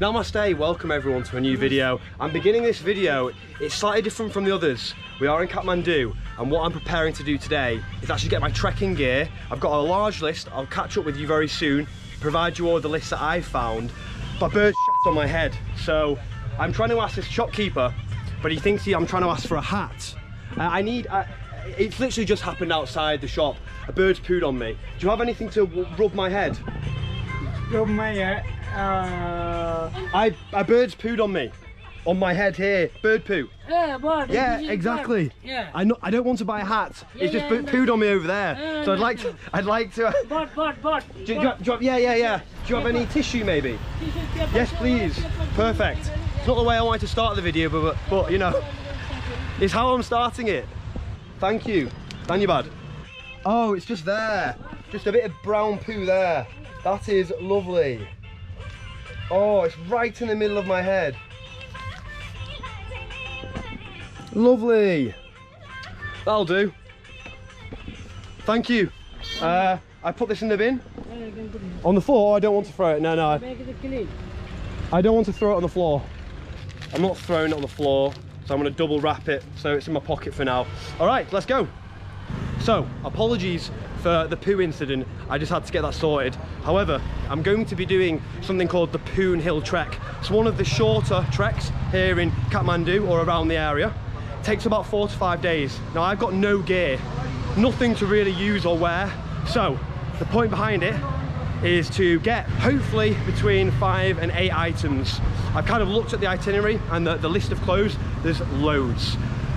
Namaste, welcome everyone to a new video. I'm beginning this video, it's slightly different from the others. We are in Kathmandu and what I'm preparing to do today is actually get my trekking gear. I've got a large list, I'll catch up with you very soon, provide you all the list that I've found. But birds shot on my head, so I'm trying to ask this shopkeeper, but he thinks he, I'm trying to ask for a hat. Uh, I need, uh, it's literally just happened outside the shop. A bird's pooed on me. Do you have anything to rub my head? Rub my head. Uh, I a bird's pooed on me, on my head here. Bird poo. yeah, but Yeah, exactly. bird. Yeah. I know. I don't want to buy a hat. Yeah, it's just yeah, poo- no. on me over there. Yeah, so I'd no, like to. I'd like to. But but but. Do, you do you have, yeah, yeah, yeah. Do you have any tissue, maybe? Yes, please. Perfect. It's not the way I wanted to start the video, but but, but you know, it's how I'm starting it. Thank you. Danyabad. Oh, it's just there. Just a bit of brown poo there. That is lovely. Oh, it's right in the middle of my head. Lovely. That'll do. Thank you. Uh, I put this in the bin. On the floor? I don't want to throw it. No, no. Make. I don't want to throw it on the floor. I'm not throwing it on the floor, so I'm going to double wrap it so it's in my pocket for now. All right, let's go. So, apologies for the poo incident. I just had to get that sorted. However, I'm going to be doing something called the Poon Hill Trek. It's one of the shorter treks here in Kathmandu or around the area. It takes about four to five days. Now, I've got no gear, nothing to really use or wear. So, the point behind it is to get hopefully between five and eight items. I've kind of looked at the itinerary and the, the list of clothes, there's loads.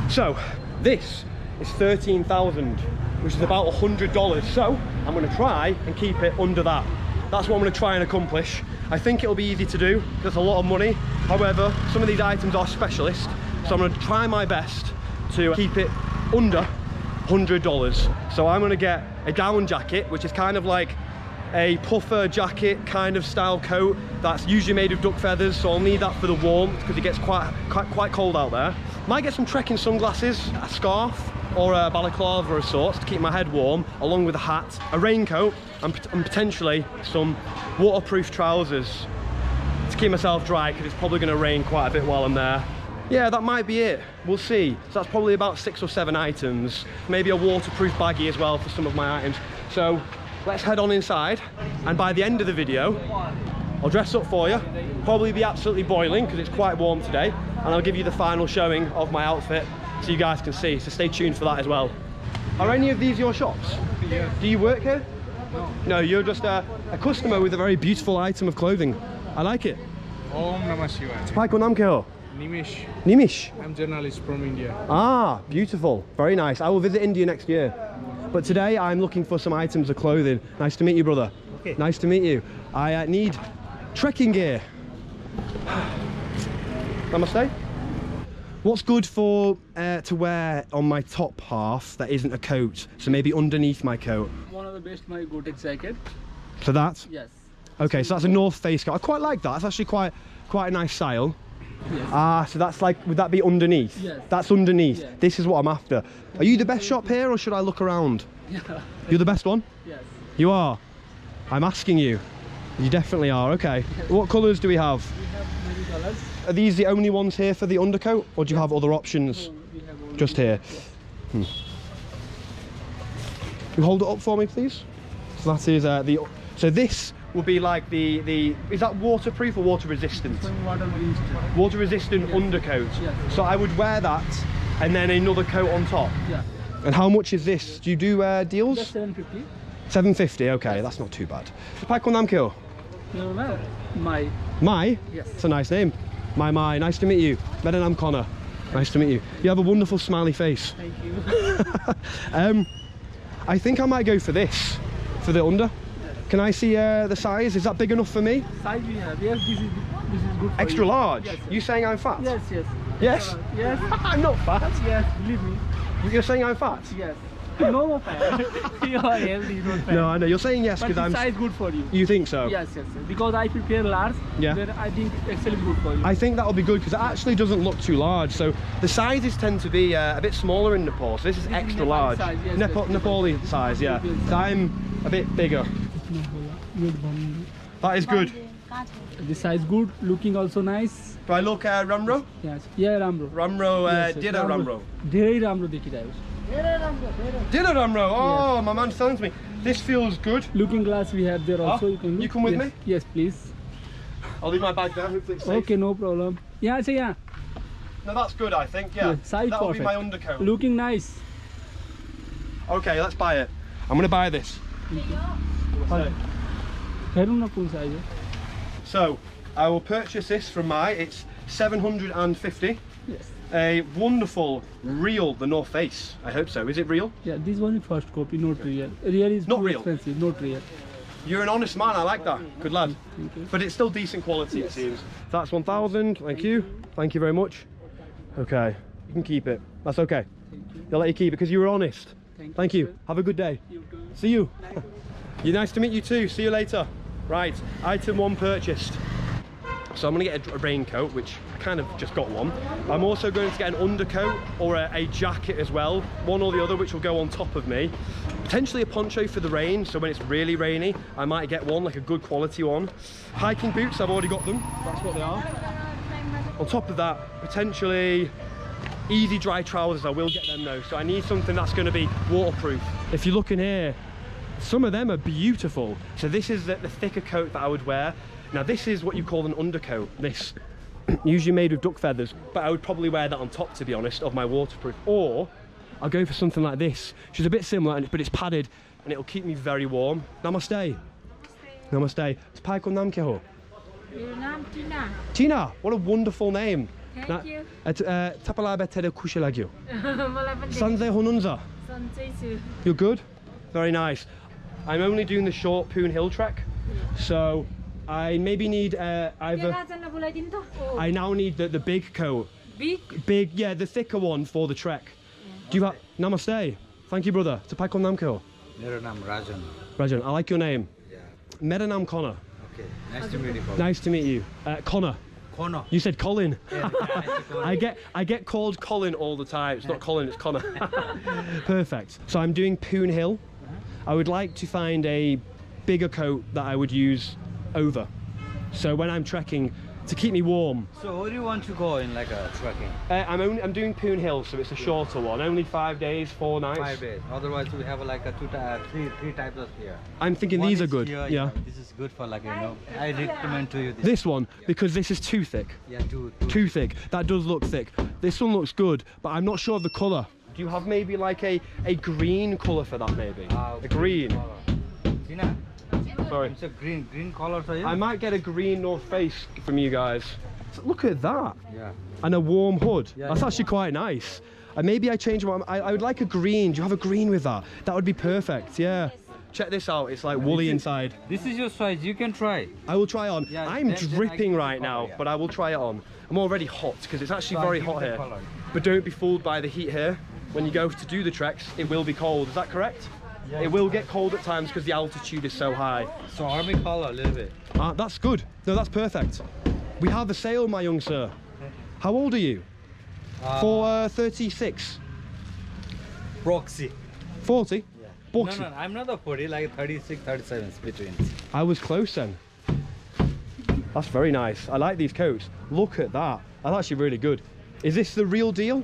So this is 13,000, which is about $100. So I'm gonna try and keep it under that. That's what I'm gonna try and accomplish. I think it'll be easy to do, there's a lot of money. However, some of these items are specialist, so I'm gonna try my best to keep it under $100. So I'm gonna get a down jacket, which is kind of like a puffer jacket kind of style coat that's usually made of duck feathers so I'll need that for the warmth because it gets quite, quite quite cold out there might get some trekking sunglasses a scarf or a balaclava of sorts to keep my head warm along with a hat a raincoat and, and potentially some waterproof trousers to keep myself dry because it's probably going to rain quite a bit while I'm there. Yeah, that might be it. We'll see. So that's probably about six or seven items. Maybe a waterproof baggie as well for some of my items. So let's head on inside. And by the end of the video, I'll dress up for you. Probably be absolutely boiling because it's quite warm today. And I'll give you the final showing of my outfit so you guys can see. So stay tuned for that as well. Are any of these your shops? Yeah. Do you work here? No. No, you're just a, a customer with a very beautiful item of clothing. I like it. Om Namah Shivaya. Hi, ko naam kya ho? Nimesh, Nimish. I'm a journalist from India. Ah, beautiful. Very nice. I will visit India next year. But today I'm looking for some items of clothing. Nice to meet you, brother. Okay. Nice to meet you. I uh, need trekking gear. Namaste. What's good for uh, to wear on my top half that isn't a coat? So maybe underneath my coat. One of the best my Gore-Tex jacket. So that. Yes. Okay, so that's a North Face coat. I quite like that. It's actually quite quite a nice style. Yes. Ah, so that's like, would that be underneath? Yes. That's underneath. Yeah. This is what I'm after. Are you the best shop here or should I look around? Yeah. You're the best one? Yes. You are? I'm asking you. You definitely are, okay. What colours do we have? We have many colors. Are these the only ones here for the undercoat or do you have other options So we have only just here? Yes. You hold it up for me, please? So that is uh, the, so this will be like the, the, is that waterproof or water resistant? Water resistant. Water resistant Yes. undercoat. Yes. So I would wear that and then another coat on top. Yeah. And how much is this? Do you do uh, deals? Just 750. 750, okay, that's not too bad. Pai Kyo? No, no. My. Mai? Yes. It's a nice name. My Mai, nice to meet you. Medanam Connor, nice to meet you. You have a wonderful smiley face. Thank you. Um, I think I might go for this, for the under. Can I see uh, the size? Is that big enough for me? Size we have. Yes, this is this is good for Extra you. large? Yes. You saying I'm fat? Yes, yes. Yes? Yes. I'm not fat. yes, believe me. You're saying I'm fat? Yes no offense. you are healthy, no offense. No, I know. You're saying yes because I'm... size good for you. You think so? Yes, yes, yes. Because I prepare large, yeah. then I think it's is good for you. I think that'll be good because it actually doesn't look too large. So the sizes tend to be uh, a bit smaller in Nepal. So this is this extra is large. Size, yes, Nep yes, Nepali yes. size, yeah. So I'm a bit bigger. That is good. The size good, looking also nice. Do I look uh, Ramro? Yes. Yeah, Ramro. Ramro, uh, yes, yes. Dira Ramro. Dira Ramro dekhi jai Dinner Amro. Oh, yes. my man sends me. This feels good. Looking glass we have there also. Oh, you can look. You come with yes. me? Yes, please. I'll leave my bag there. Hopefully it's safe. Okay, no problem. Yeah, so yeah. No, that's good, I think. Yeah. yeah side That'll perfect. be my undercoat. Looking nice. Okay, let's buy it. I'm going to buy this. Eh? So, I will purchase this from my. It's 750. Yes. A wonderful, real the North Face. I hope so. Is it real? Yeah, this one is first copy, not real. Real is Not real? expensive, not real. You're an honest man. I like that. Good lad. Thank you. But it's still decent quality, it seems. That's 1,000. Thank you. Thank you very much. Okay, you can keep it. That's okay. They'll let you keep it because you were honest. Thank, Thank you. Have a good day. You. See you. You're nice to meet you too. See you later. Right, item one purchased. So I'm gonna get a, a raincoat, which I kind of just got one. I'm also going to get an undercoat or a, a jacket as well, one or the other, which will go on top of me. Potentially a poncho for the rain, so when it's really rainy, I might get one, like a good quality one. Hiking boots, I've already got them. That's what they are. On top of that, potentially easy dry trousers, I will get them though. So I need something that's gonna be waterproof. If you look in here, some of them are beautiful. So this is the, the thicker coat that I would wear. Now this is what you call an undercoat. This usually made with duck feathers, but I would probably wear that on top, to be honest, of my waterproof. Or I'll go for something like this, which is a bit similar, but it's padded and it'll keep me very warm. Namaste. Namaste. It's Paiko Namkeho. Tina. Tina, what a wonderful name. Thank Na, you. Uh, Sanze Honunza. You're good? Very nice. I'm only doing the short Poon Hill trek, so I maybe need uh, either. Uh, I now need the, the big coat. Big? Big, yeah, the thicker one for the trek. Yeah. Do you have. Namaste. Thank you, brother. To Paikon Namko. Meranam Rajan. Rajan, I like your name. Yeah. Meranam Connor. Okay, nice to meet you. Colin. Nice to meet you. Uh, Connor. Connor. You said Colin. Yeah, I get I get called Colin all the time. It's not Colin, it's Connor. Perfect. So I'm doing Poon Hill. Uh-huh. I would like to find a bigger coat that I would use over. So when I'm trekking, to keep me warm. So where do you want to go in like a trekking? Uh, I'm only I'm doing Poon Hill, so it's a shorter one. Only five days, four nights. Five days. Otherwise we have like a two ty- three three types of here. I'm thinking One these are good. here, yeah. This is good for like you know. I recommend to you this. This one because this is too thick. Yeah, two two. Too thick. That does look thick. This one looks good, but I'm not sure of the colour. Do you have maybe like a, a green colour for that maybe? Ah, a green. color. Tina, Sorry. it's a green green color for you. I might get a green North Face from you guys. Look at that. Yeah. And a warm hood. Yeah, That's yeah. actually quite nice. And maybe I change one. I, I would like a green. Do you have a green with that? That would be perfect. Yeah. Check this out. It's like woolly inside. This is your size. You can try. I will try on. Yeah, I'm then- dripping right now, but I will try it on. I'm already hot because it's actually So very hot here. colour. But don't be fooled by the heat here. When you go to do the treks, it will be cold. Is that correct? It will get cold at times because the altitude is so high. So army color a little bit. Ah, that's good. No, that's perfect. We have a sale, my young sir. How old are you? Uh, For uh, 36. proxy. 40? Yeah. Boxy. No, no, I'm not a 40, like 36, 37 between. I was close then. That's very nice. I like these coats. Look at that. That's actually really good. Is this the real deal?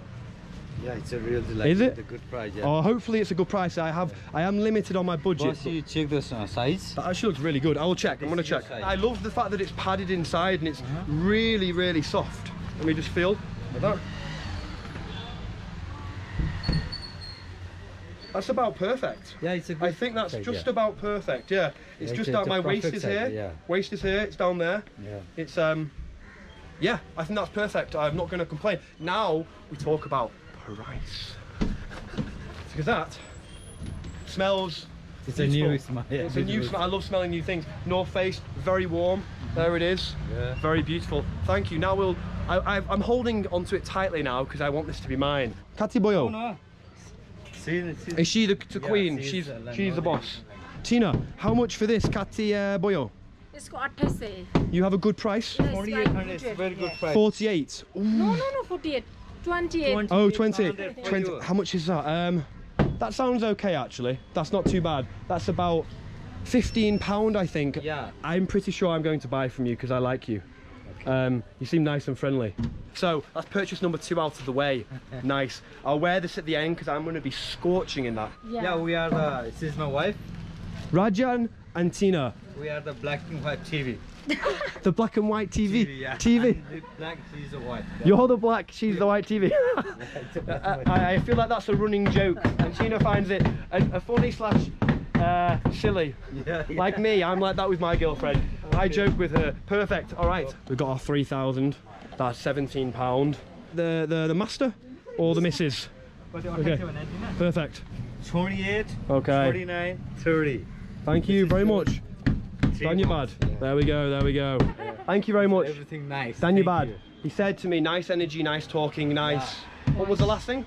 Yeah, it's a real delight. Is it? A good price. Yeah. Oh, hopefully it's a good price. I have, I am limited on my budget. Boss, you check this uh, size. That actually looks really good. I will check. I'm gonna check. I love the fact that it's padded inside and it's really, really soft. Let me just feel like that. That's about perfect. Yeah, it's a good. I think that's size, just yeah. about perfect. Yeah, it's Yeah, just it's a- that it's my waist is here. yeah. Waist is here. It's down there. Yeah. It's um, yeah. I think that's perfect. I'm not going to complain. Now we talk about Christ. Because that smells it's beautiful. a new smell. Yeah, it's a new smell. I love smelling new things. North Face, very warm. There it is. Yeah. Very beautiful. Thank you. Now we'll. I, am holding onto it tightly now because I want this to be mine. Kati Boyo. Oh, is she the, the queen? Yeah, she's she's the boss. Tina, how much for this Kati uh, Boyo? You have a good price? Yes, 4800 very good price. 48? Ooh. No, no, no, 48. 28. Oh, 20. 20. How much is that? Um, that sounds okay, actually. That's not too bad. That's about 15 pound, I think. Yeah. I'm pretty sure I'm going to buy from you because I like you. Okay. Um, you seem nice and friendly. So that's purchase number two out of the way. nice. I'll wear this at the end because I'm going to be scorching in that. Yeah, yeah we are the, this is my wife. Rajan and Tina. We are the black and white TV. the black and white TV. yeah. TV. Black, white. You're the black, she's the white TV. I, I feel like that's a running joke, and Tina finds it a, a funny slash uh, silly. Yeah, yeah. Like me, I'm like that with my girlfriend. I joke with her. Perfect. All right, we've got our three thousand. That's seventeen pound. The the the master or the missus? Okay. Perfect. 28, Okay. 49, 30. Thank you very much. Three Daniel months. Bad. There we go. There we go. Thank you very much. Everything nice. Daniel Thank Bad. He said to me, nice energy, nice talking, nice. What was the last thing?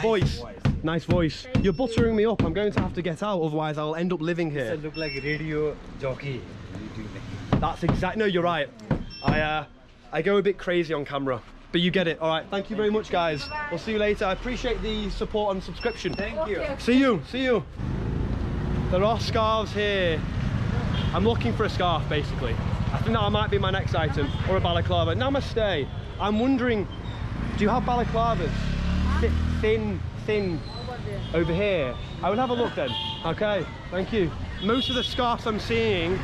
Voice. voice. Nice voice. You're buttering me up. I'm going to have to get out, otherwise I'll end up living here. It look like a radio jockey. That's exact. No, you're right. I uh, I go a bit crazy on camera, but you get it. All right. Thank you very much, guys. We'll see you later. I appreciate the support and subscription. Thank you. Okay. See you. See you. There are scarves here. I'm looking for a scarf, basically. I think that might be my next item, or a balaclava. Namaste. I'm wondering, do you have balaclavas? Thi- thin, thin, over here. I will have a look then. Okay, thank you. Most of the scarves I'm seeing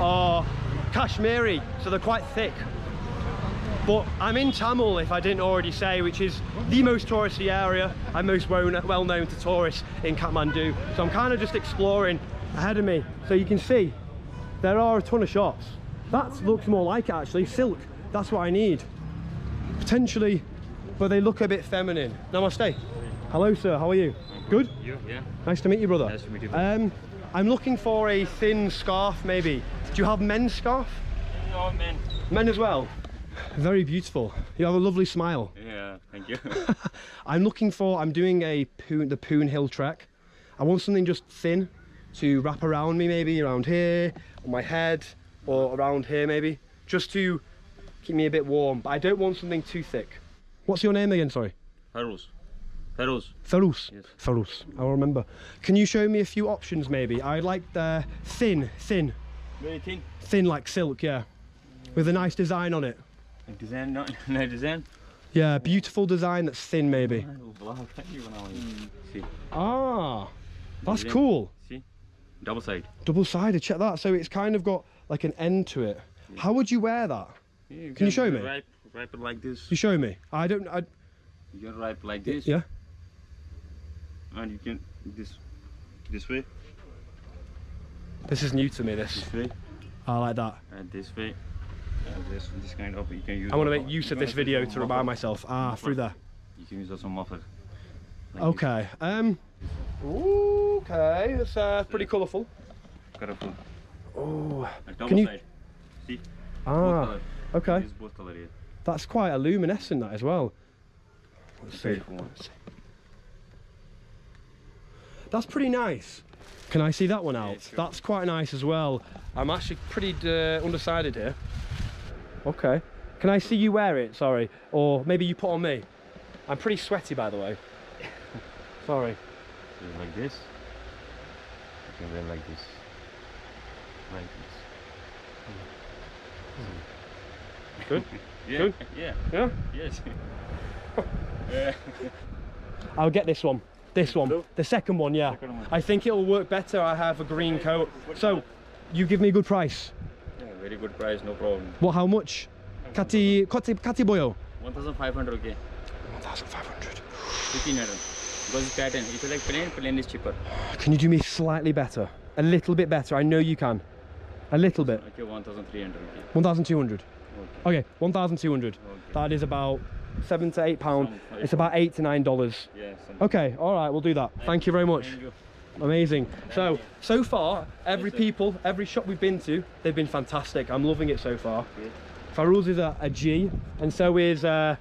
are Kashmiri, so they're quite thick. But I'm in Thamel, if I didn't already say, which is the most touristy area. I'm most well known to tourists in Kathmandu. So I'm kind of just exploring ahead of me. So you can see there are a ton of shops. That looks more like it actually, silk. That's what I need. Potentially, but they look a bit feminine. Namaste. Hello sir, how are you? Good? You? Yeah. Nice to meet you, brother. Nice to meet you. Um, I'm looking for a thin scarf, maybe. Do you have men's scarf? Oh man. Men as well. Very beautiful. You have a lovely smile. Yeah. Thank you. I'm looking for. I'm doing a Poon, the Poon Hill trek. I want something just thin to wrap around me, maybe around here, on my head, or around here, maybe, just to keep me a bit warm. But I don't want something too thick. What's your name again? Sorry. Feroz. Feroz. Farus. Yes. I'll remember. Can you show me a few options, maybe? I like the thin, thin, Very thin. thin like silk, yeah, with a nice design on it. Design, no, no design. Yeah, beautiful design that's thin, maybe. Ah, that's cool. Double side. Double sided, check that. So it's kind of got like an end to it. How would you wear that? You Can you show me? Wrap, wrap it like this. You show me. I don't. I, You can wrap like this. yeah. And you can this this way, This is new to me. This. this way, I like that. and this way. And this this kind of you can use. I want to make use of this video to remind myself. Ah, Muffler. through there. You can use also muffler. Like Okay. Um. Okay. that's uh, pretty colourful. Colorful. Oh. Can you-. See. Ah. Okay. Both. That's quite a luminescent that as well. Let's see. Beautiful one. That's pretty nice. Can I see that one out? sure. That's quite nice as well. I'm actually pretty uh, undecided here. Okay. Can I see you wear it? Sorry. Or maybe you put on me. I'm pretty sweaty, by the way. Sorry. Like this. You can wear like this. Like this. Hmm. Hmm. Good? Yeah. Good? Yeah. Yeah? Yes. I'll get this one. This one. The second one, yeah. Second one. I think it'll work better. I have a green coat. So, you give me a good price. yeah, very good price, no problem. What, how much? Kati, kati, kati boyo? 1500 okay. 1,500. 1500. Because it's pattern. If you like plain, plain is cheaper. Can you do me slightly better? A little bit better. I know you can. A little bit. Okay, 1300 1,200. Okay. Okay, 1,200. Okay. That is about seven to eight pound. Some- It's about eight to nine dollars. Yeah. Okay, all right, we'll do that. Thank you very much. Thank you. Amazing. So, so far, every Yes, people, every shop we've been to, they've been fantastic. I'm loving it so far. Okay. Faruz is a, a G, and so is uh,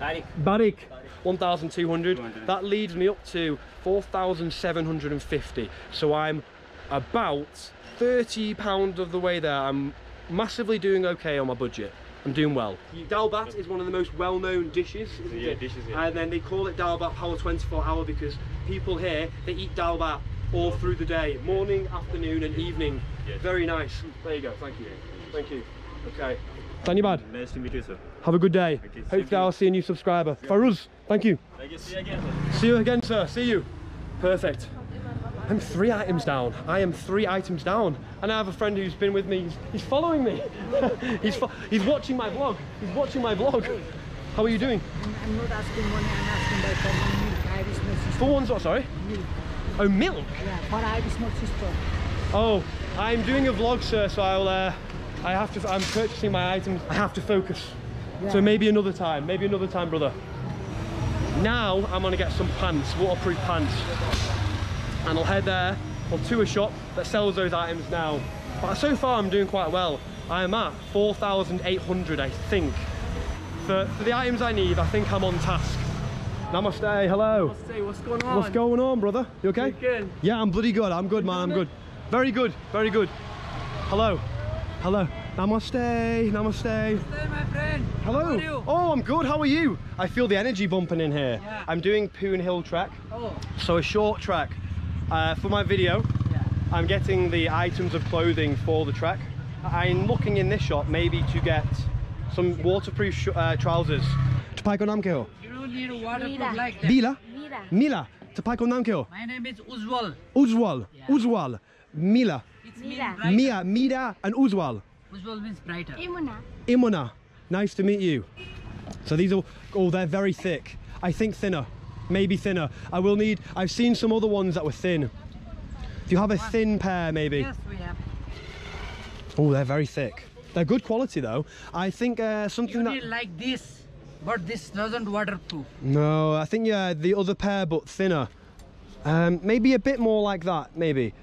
Tariq. Barik. 1,200. That leads me up to 4,750. So I'm about 30 pound of the way there. I'm massively doing okay on my budget. I'm doing well. Dal bhat is one of the most well-known dishes, isn't Yeah, it? dishes, yeah. And then they call it dal bhat power 24 hour because people here they eat dal bhat all through the day, morning, afternoon, and evening. Very nice. There you go. Thank you. Thank you. Okay. Danibad, Nice to meet you, sir. have a good day. Okay, same Hopefully, you. I'll see a new subscriber. Faruz, thank you. Thank you. See you again, sir. See you again, sir. See you. Perfect. I'm three items down. I am three items down. And I have a friend who's been with me. He's, he's following me. he's, fo- he's watching my vlog. He's watching my vlog. How are you doing? I'm not asking money, I'm asking by for milk. I is my sister. For one's what, sorry? Milk. Oh, milk. Yeah, for I is my sister. Oh, I'm doing a vlog, sir, so I'll, uh, I have to, I'm purchasing my items. I have to focus. So maybe another time, maybe another time, brother. Now I'm gonna get some pants, waterproof pants. And I'll head there, or to a shop that sells those items now. But so far I'm doing quite well. I am at 4,800, I think. For, for the items I need, I think I'm on task. Namaste, hello. Say, what's going on? What's going on, brother? You okay? good. Yeah, I'm bloody good. I'm good, man. I'm good. Very good. Very good. Hello. Hello. Namaste. Namaste. Hey, my friend. Hello. How are you? Oh, I'm good. How are you? I feel the energy bumping in here. Yeah. I'm doing Poon Hill track, Oh, so a short track. Uh, for my video, yeah. I'm getting the items of clothing for the track. I'm looking in this shop maybe to get some waterproof sh- uh, trousers. Tapai ko naam kya? You don't need a waterproof Mira. like that. Mila? Mira. Mila. Tapai ko naam? My name is Uzwal. Uzwal. Yeah. Uzwal. Mila. It's Mira. Mia, Mira and Uzwal. Uzwal means brighter. Imuna. Imona, nice to meet you. So these are, oh, they're very thick. I think thinner, maybe thinner. I will need, I've seen some other ones that were thin. Do you have a thin pair maybe? Yes, we have. Oh, they're very thick. They're good quality though. I think uh, something need that, like this, but this doesn't waterproof. no, I think yeah, the other pair but thinner. Um, maybe a bit more like that, maybe.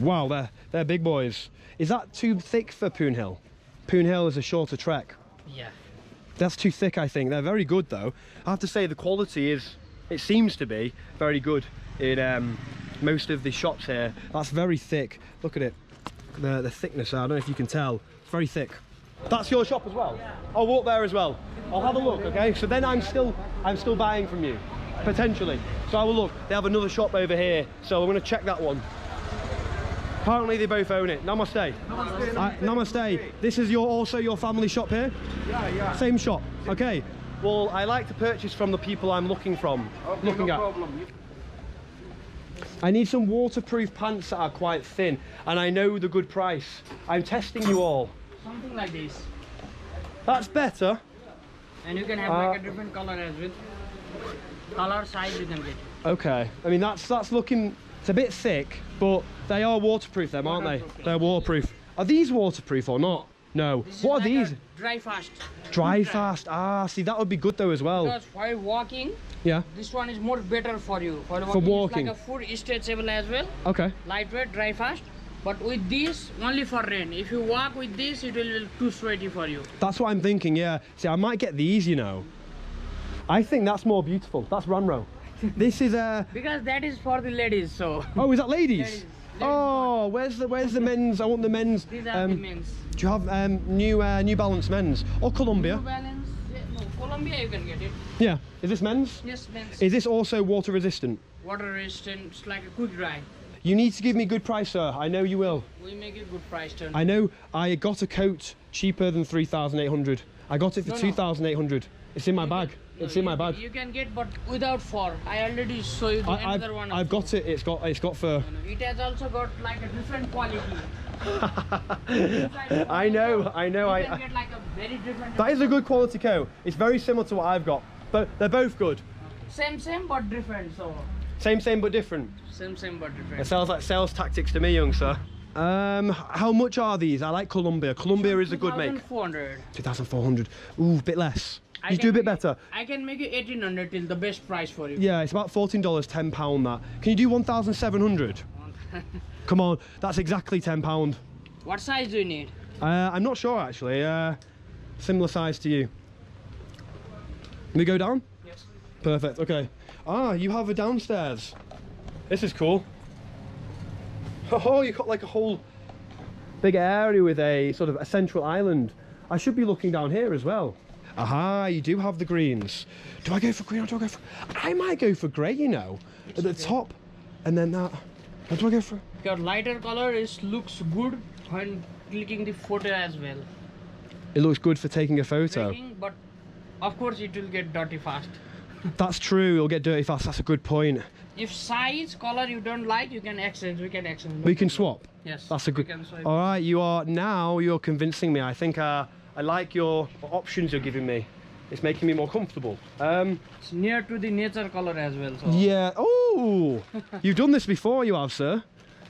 Wow, they're, they're big boys. Is that too thick for Poon Hill? Poon Hill is a shorter trek. Yeah. That's too thick, I think. They're very good, though. I have to say, the quality is, it seems to be, very good in um, most of the shops here. That's very thick. Look at it. The, the thickness, I don't know if you can tell. It's very thick. That's your shop as well? I'll walk there as well. I'll have a look, okay? So then I'm still, I'm still buying from you, potentially. So I will look. They have another shop over here, so I'm going to check that one. Apparently they both own it. Namaste. Namaste. Uh, namaste. This is your also your family shop here? Yeah, yeah. Same shop. Okay. Well, I like to purchase from the people I'm looking from. Okay, looking no at. problem. I need some waterproof pants that are quite thin, and I know the good price. I'm testing you all. Something like this. That's better. And you can have Uh, like a different color as well. Color size you can get. Okay. I mean, that's that's looking. It's a bit thick, but they are waterproof, them, aren't they? Waterproof. They're waterproof. Are these waterproof or not? No. This is what are like these? Dry fast. Dry fast. Ah, see, that would be good though as well. Because while walking, Yeah. this one is more better for you. For walking, For it's like a food stretchable as well. Okay. Lightweight, dry fast. But with this, only for rain. If you walk with this, it will be too sweaty for you. That's what I'm thinking. Yeah. See, I might get these. You know. I think that's more beautiful. That's Runro. This is uh Because that is for the ladies, so. Oh, is that ladies? Ladies. Ladies Oh, where's the where's the men's? I want the men's. These are the Um, men's. do you have um, new uh, New Balance men's or Columbia? New Balance, yeah, no, Columbia you can get it. Yeah. Is this men's? Yes, men's. Is this also water resistant? Water resistant, it's like a quick dry. You need to give me good price, sir. I know you will. We make it good price turn. I know I got a coat cheaper than 3,800. I got it for No, no. 2,800. It's in my bag. No, It's in you- my bag. You can get, but without four. I already show you the I, I've, one. I've got it. It's got it's got for. No, no, It has also got like a different quality. I know. I know. I. get like a very different. that is a good quality coat. It's very similar to what I've got, but they're both good. Same, same, but different. So Same, same, but different. same, same, but different. It sounds like sales tactics to me, young sir. Um, how much are these? I like Columbia. Columbia is a good make. 400. 2,400. Ooh, bit less. I You do a bit better. I can make it 1800 till the best price for you. Yeah, it's about $14, £10 that. Can you do 1,700? Come on, that's exactly £10. What size do you need? Uh, I'm not sure actually. Uh, similar size to you. We go down? Yes. Perfect, okay. Ah, you have a downstairs. This is cool. Oh, you've got like a whole big area with a sort of a central island. I should be looking down here as well. Aha, you do have the greens. Do I go for green or do I go for... I might go for grey, you know. At the top. And then that... What do I go for? Your lighter color is looks good when clicking the photo as well. It looks good for taking a photo. Taking, but of course it will get dirty fast. That's true. It'll get dirty fast. That's a good point. If size, color you don't like, you can exchange. We can exchange. We can swap. Yes. That's a good. All right, you are now. You're convincing me. I think uh, I like your options you're giving me. It's making me more comfortable. Um, It's near to the nature color as well. So. yeah. Oh, you've done this before. You have, sir.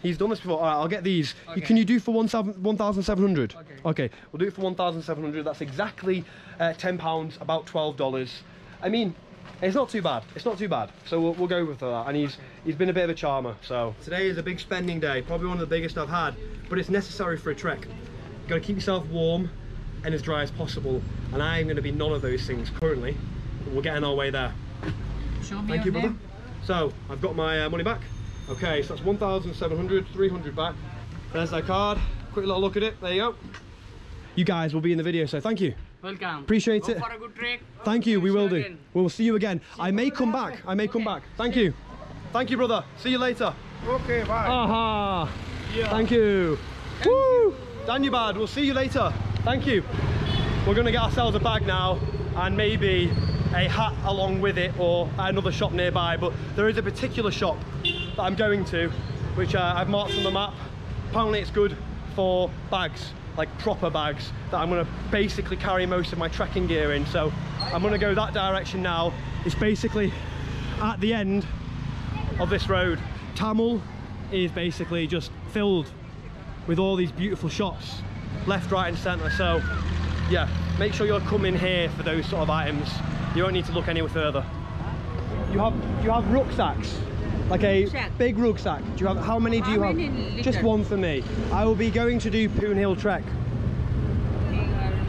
He's done this before. All right, I'll get these. Okay. Can you do for one seven one thousand seven hundred? Okay. Okay, we'll do it for one thousand seven hundred. That's exactly uh, ten pounds, about twelve dollars. I mean, it's not too bad. It's not too bad. So we'll, we'll go with that. And he's he's been a bit of a charmer. So today is a big spending day, probably one of the biggest I've had, but it's necessary for a trek. You've got to keep yourself warm and as dry as possible. And I'm going to be none of those things currently. But we're getting our way there. Show me Thank you, brother. name. So I've got my uh, money back. Okay, so that's 1,700, 300 back. There's their card. Quick little look at it. There you go. You guys will be in the video, so thank you. Welcome. Appreciate Go it. for a good trek. Thank you. We will do. again. We will see you again. I may come back. I may come back. Thank you. Thank you, brother. See you later. Okay, bye. Aha. Thank you. Woo. Danubad, we'll see you later. Thank you. We're going to get ourselves a bag now and maybe a hat along with it or another shop nearby. But there is a particular shop that I'm going to, which uh, I've marked on the map. Apparently it's good for bags, like proper bags, that I'm going to basically carry most of my trekking gear in. So I'm going to go that direction now. It's basically at the end of this road. Thamel is basically just filled with all these beautiful shops, left, right and centre. So yeah, make sure you're coming here for those sort of items. You don't need to look any further. You have you have rucksacks, like a Rucksack. big rucksack. Do you have how many do you have? Just one for me. I will be going to do Poon Hill Trek.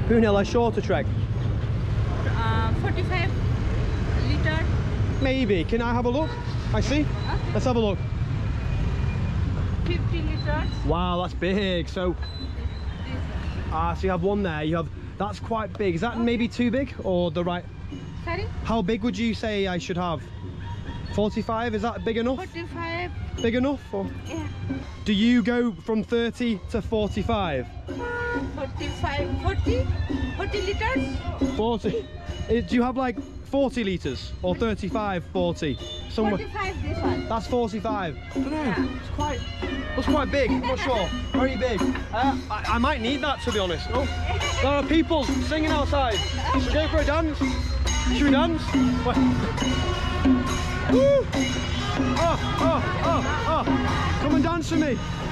Poon Hill, a shorter trek. Uh, 45 liter. Maybe. Can I have a look? I see. Let's have a look. 50 liters. Wow, that's big. So, ah, so you have one there. You have that's quite big. Is that maybe too big or the right? Sorry? How big would you say I should have? 45? Is that big enough? 45. Big enough? Or Yeah. do you go from 30 to 45? 45. 40. 40 liters. 40? Eh, Do you have like 40 litres or 35, 40? Somewhere. 45 this one. That's 45. I don't know. Yeah. It's quite. That's quite big. I'm not sure. Very big. Uh, I, I might need that to be honest. Oh, there are people singing outside. Should we go for a dance? Should we dance? Wait. Woo! Oh, oh, oh, oh! Come and dance with me.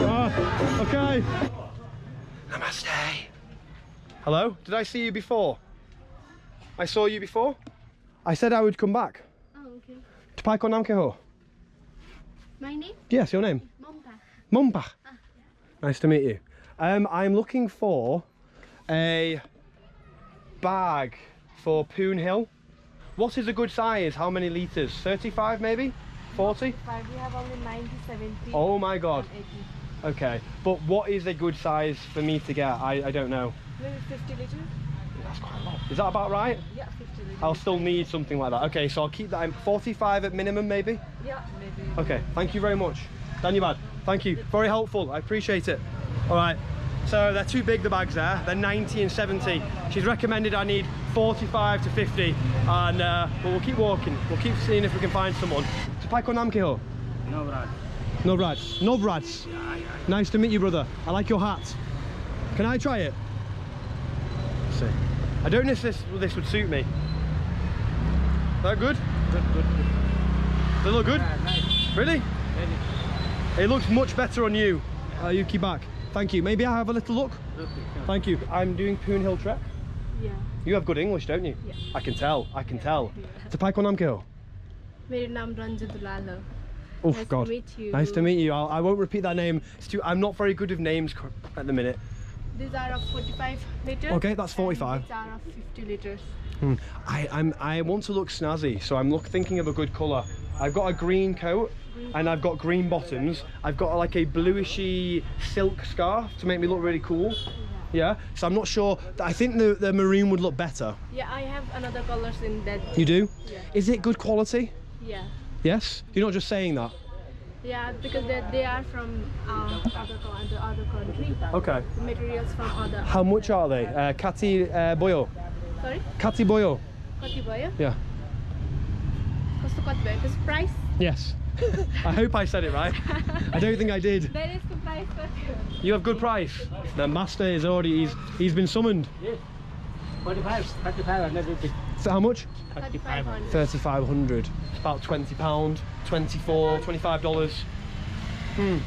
Ah, Okay. Namaste. Hello? Did I see you before? I saw you before? I said I would come back. Oh, okay. To Paiko Namkeho. My name? Yes, your name? Mompa. Mumpa. Nice to meet you. Um, I'm looking for a bag for Poon Hill. What is a good size? How many litres? 35 maybe? 40? Five. We have only 90, 70. Oh my god. 80. Okay. But what is a good size for me to get? I, I don't know. Maybe 50 liters? That's quite a lot. Is that about right? Yeah, 50 liters. I'll still need something like that. Okay, so I'll keep that in 45 at minimum maybe? Yeah, maybe. Okay, thank you very much. Daniel thank you. Very helpful. I appreciate it. All right. So they're too big, the bags there. They're 90 and 70. She's recommended I need 45 to 50. And uh, but we'll keep walking. We'll keep seeing if we can find someone. To Paiko Namkeho? No, Brad. No brats, No brats. Yeah, yeah, yeah. Nice to meet you, brother. I like your hat. Can I try it? Let's see. I don't know if this, this would suit me. That good? Good, good, good. They look good? Yeah, nice. Really? It looks much better on you, uh, Yuki back. Thank you. Maybe I have a little look? Okay, Thank you. I'm doing Poon Hill Trek. Yeah. You have good English, don't you? Yeah. I can tell. I can tell. Yeah. a Paiko Namkyo? Meri naam Ranjit Lalo. Oh Nice to God. meet you. Nice to meet you. I'll, I won't repeat that name. It's too, I'm not very good with names at the minute. These are of 45 liters. Okay, that's 45. And these are of 50 liters. Hmm. I, I'm, I want to look snazzy, so I'm look, thinking of a good colour. I've got a green coat and I've got green bottoms. I've got like a bluishy silk scarf to make me look really cool. Yeah, so I'm not sure. I think the, the maroon would look better. Yeah, I have another colors in that. You do? Yeah. Is it good quality? Yeah. Yes? You're not just saying that? Yeah, because they, they are from um, other, the other country. Okay. The materials from other. How much are they? Uh, kati uh, boyo. Sorry? Kati boyo. Kati boyo? Yeah. Costo kati boyo. Because price? Yes. I hope I said it right. I don't think I did. There is good price you. you have good price. The master is already, he's, he's been summoned. Yes. 45, 35 and everything. So how much? 3500 3500 It's about 20 pound, 24, 25 dollars. Hmm.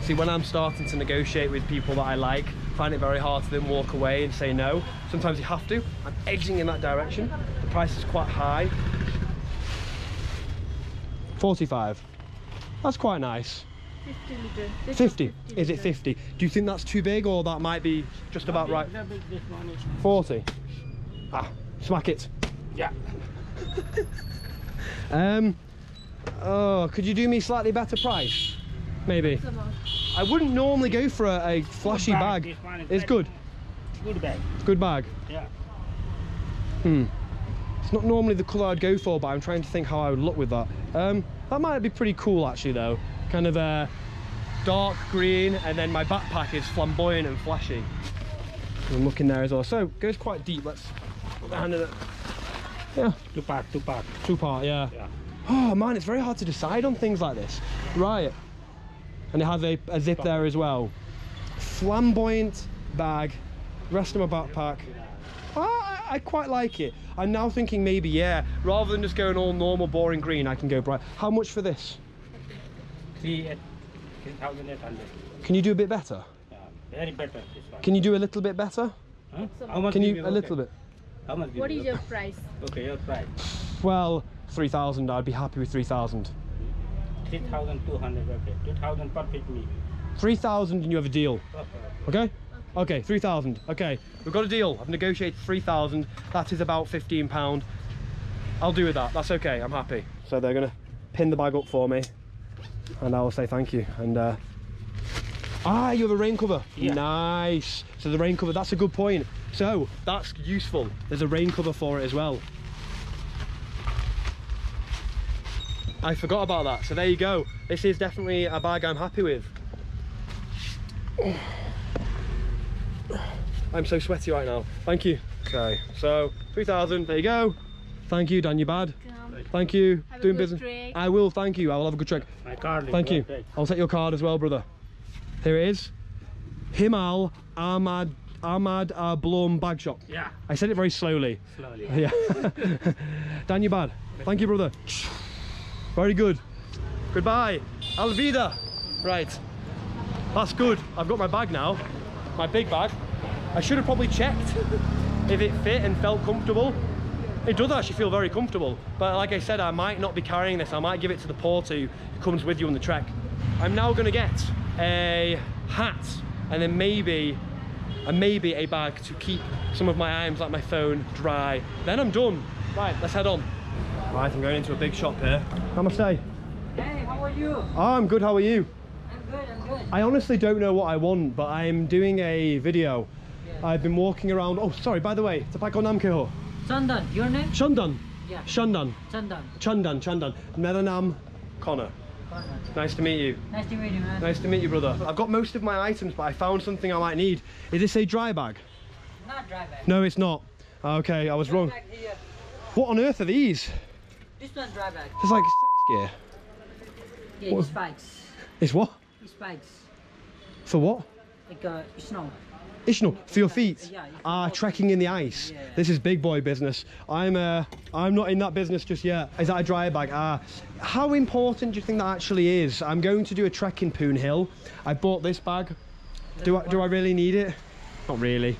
See, when I'm starting to negotiate with people that I like, I find it very hard to then walk away and say no. Sometimes you have to. I'm edging in that direction. The price is quite high. 45. That's quite nice. 50 liter This 50. Is it 50? Do you think that's too big or that might be just about right? This this one is 40. Ah, smack it. yeah. Um, oh, could you do me slightly better price? Maybe. I wouldn't normally go for a, a flashy Good bag. This one is It's good. Good bag. Good bag. Yeah. Hmm. It's not normally the colour I'd go for, but I'm trying to think how I would look with that. Um, that might be pretty cool actually though. Kind of a dark green and then my backpack is flamboyant and flashy. I'm looking there as well. So, goes quite deep. Let's put the hand in it. Yeah, Two part, two part. two part, yeah. Yeah. Oh man, it's very hard to decide on things like this. Right. And it has a, a zip there as well. Flamboyant bag, rest of my backpack. Ah, I, I quite like it. I'm now thinking maybe, yeah, rather than just going all normal, boring green, I can go bright. How much for this? 3800. Can you do a bit better? Yeah. Very better this one. Can you do a little bit better? Huh? How much Can give you, a okay? little bit? How much give What you? is your price? Okay, your price. Well, 3,000, I'd be happy with 3,000. 3200. Okay. 2000 perfect me. 3,000 and you have a deal. Okay. Okay? Okay, 3,000. Okay, we've got a deal. I've negotiated 3,000. That is about 15 pound. I'll do with that. That's okay. I'm happy. So they're gonna pin the bag up for me, and I will say thank you. And uh, ah, you have a rain cover. Yeah. Nice. So the rain cover. That's a good point. So that's useful. There's a rain cover for it as well. I forgot about that. So there you go. This is definitely a bag I'm happy with. I'm so sweaty right now. Thank you. Okay, so 3,000, there you go. Thank you, Dan, you bad. Thank you. Have a Doing good business. trek. I will, thank you. I will have a good trek. My card Thank you. right. I'll take your card as well, brother. Here it is. Himal Ahmad Ahmad uh, Blom Bag Shop. Yeah. I said it very slowly. Slowly. Yeah. Dan. Thank you, brother. Very good. Goodbye. Alvida. Right. That's good. I've got my bag now. My big bag. I should have probably checked if it fit and felt comfortable. It does actually feel very comfortable. But like I said, I might not be carrying this. I might give it to the porter who comes with you on the trek. I'm now going to get a hat and then maybe and maybe a bag to keep some of my items like my phone dry. Then I'm done. Right, let's head on. Right, I'm going into a big shop here. Namaste. Hey, how are you? Oh, I'm good, how are you? I'm good, I'm good. I honestly don't know what I want, but I'm doing a video. I've been walking around. Oh, sorry, by the way, Tapako Namkeho. Chandan, your name? Shandan. Yeah. Shandan. Chandan. Chandan, Chandan. Meranam Connor. Nice to meet you. Nice to meet you, man. Nice to meet you, brother. I've got most of my items, but I found something I might need. Is this a dry bag? Not dry bag. No, it's not. Okay, I was wrong. What on earth are these? This one's dry bag. It's like sex gear. Yeah, What? spikes. It's what? It's Spikes. For what? Like uh, snow. Ishno, for your feet. Yeah, you can Ah, trekking in the ice. Yeah. This is big boy business. I'm uh, I'm not in that business just yet. Is that a dry bag? Ah, how important do you think that actually is? I'm going to do a trek in Poon Hill. I bought this bag. Do I, do I really need it? Not really.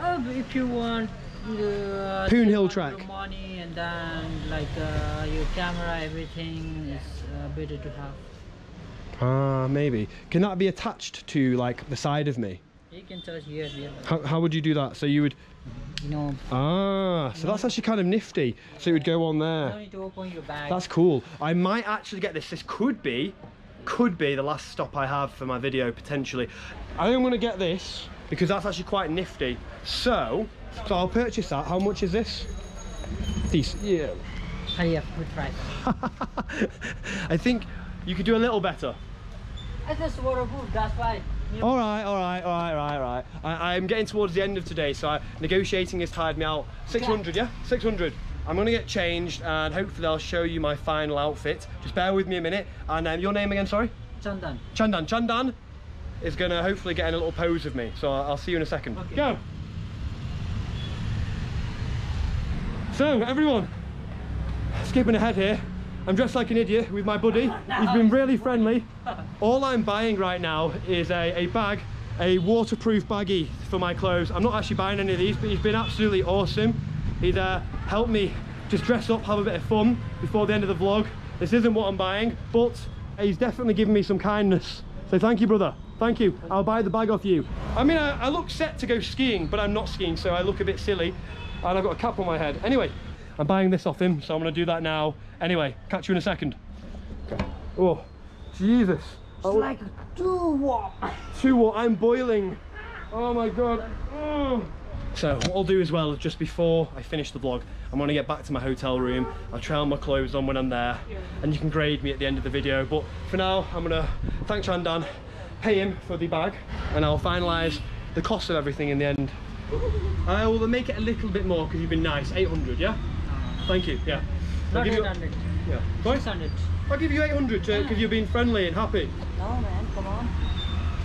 Oh, if you want, uh, Poon Hill trek. Money and then like uh, your camera, everything is uh, better to have. Ah, maybe. Can that be attached to like the side of me? You can touch here, here. How, how would you do that? So you would. You know, Ah, so that's actually kind of nifty. So it would go on there. don't need to open your bag. That's cool. I might actually get this. This could be, could be the last stop I have for my video potentially. I think I'm gonna get this because that's actually quite nifty. So, so I'll purchase that. How much is this? Decent. Yeah. Ah, yeah, good price. I think you could do a little better. It's just waterproof, that's why. All right, all right, all right, all right, all right. I, I'm getting towards the end of today, so I, negotiating has tired me out. 600, yeah? 600. I'm gonna get changed and hopefully I'll show you my final outfit. Just bear with me a minute. And um, your name again, sorry? Chandan. Chandan. Chandan is gonna hopefully get in a little pose with me. So I'll, I'll see you in a second. Okay. Go. So everyone, skipping ahead here. I'm dressed like an idiot with my buddy. He's been really friendly. All I'm buying right now is a, a bag, a waterproof baggie for my clothes. I'm not actually buying any of these, but he's been absolutely awesome. He's uh, helped me just dress up, have a bit of fun before the end of the vlog. This isn't what I'm buying, but he's definitely given me some kindness. So thank you, brother. Thank you. I'll buy the bag off you. I mean, I, I look set to go skiing, but I'm not skiing, so I look a bit silly. And I've got a cap on my head. Anyway, I'm buying this off him, so I'm gonna do that now. Anyway, catch you in a second. Oh, Jesus. It's oh. like two warm. Two what? I'm boiling. Oh my god. Oh. So what I'll do as well, just before I finish the vlog, I'm gonna get back to my hotel room. I'll try on my clothes on when I'm there, and you can grade me at the end of the video. But for now, I'm gonna thank Chandan, pay him for the bag, and I'll finalise the cost of everything in the end. I will make it a little bit more because you've been nice. 800, yeah? Thank you. Yeah. I'll give you- 800. Yeah. Sorry? 600. I'll give you 800 because you've been friendly and happy. No man, come on.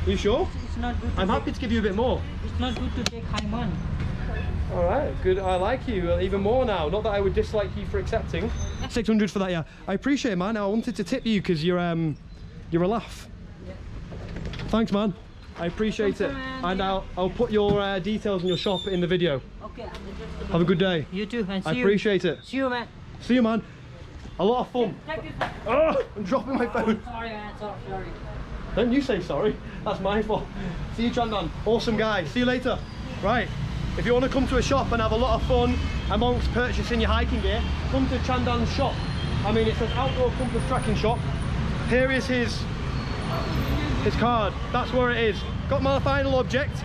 you sure? It's not good. To I'm take, happy to give you a bit more. It's not good to take high money. All right, good. I like you even more now. Not that I would dislike you for accepting. 600 for that, yeah. I appreciate it, man. I wanted to tip you because you're um, you're a laugh. Yeah. Thanks, man. I appreciate it. And I'll I'll put your uh, details in your shop in the video. Okay, Have a good day. You too, I you. appreciate it. See you, man. See you, man. A lot of fun. Oh, I'm dropping my phone. Sorry, man. Sorry, sorry. Don't you say sorry. That's my fault. See you, Chandan. Awesome guy. See you later. Right. If you want to come to a shop and have a lot of fun amongst purchasing your hiking gear, come to Chandan's shop. I mean, it's an outdoor compass tracking shop. Here is his his card. That's where it is. Got my final object,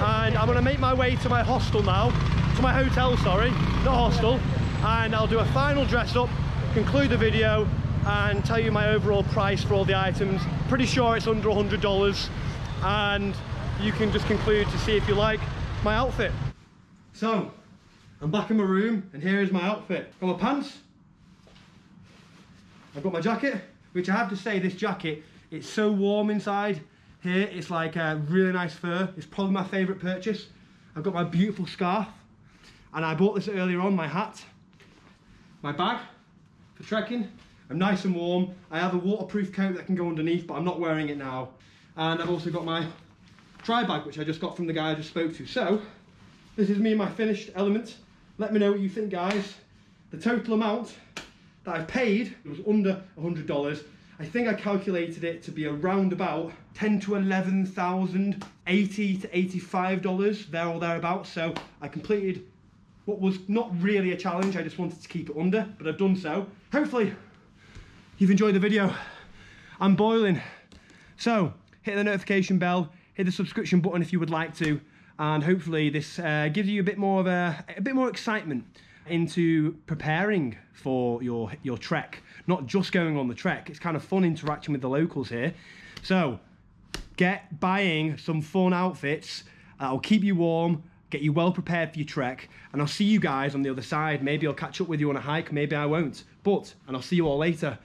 and I'm to make my way to my hostel now, to my hotel. Sorry, not hostel. And I'll do a final dress up, conclude the video, and tell you my overall price for all the items. Pretty sure it's under $100, and you can just conclude to see if you like my outfit. So, I'm back in my room, and here is my outfit. Got my pants, I've got my jacket, which I have to say, this jacket, it's so warm inside. Here, it's like a really nice fur. It's probably my favourite purchase. I've got my beautiful scarf, and I bought this earlier on, my hat, my bag for trekking. I'm nice and warm. I have a waterproof coat that can go underneath, but I'm not wearing it now. And I've also got my dry bag, which I just got from the guy I just spoke to. So, this is me and my finished element. Let me know what you think, guys. The total amount that I've paid was under $100. I think I calculated it to be around about 10 to 11,000, 80 to 85 dollars, there or thereabouts. So I completed what was not really a challenge. I just wanted to keep it under, but I've done so. Hopefully you've enjoyed the video. I'm boiling. So hit the notification bell, hit the subscription button if you would like to, and hopefully this uh, gives you a bit more of a, a bit more excitement into preparing for your your trek, not just going on the trek. It's kind of fun interacting with the locals here. So get buying some fun outfits that'll keep you warm, get you well prepared for your trek, and I'll see you guys on the other side. Maybe I'll catch up with you on a hike, maybe I won't. But, and I'll see you all later.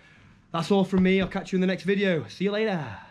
That's all from me. I'll catch you in the next video. See you later.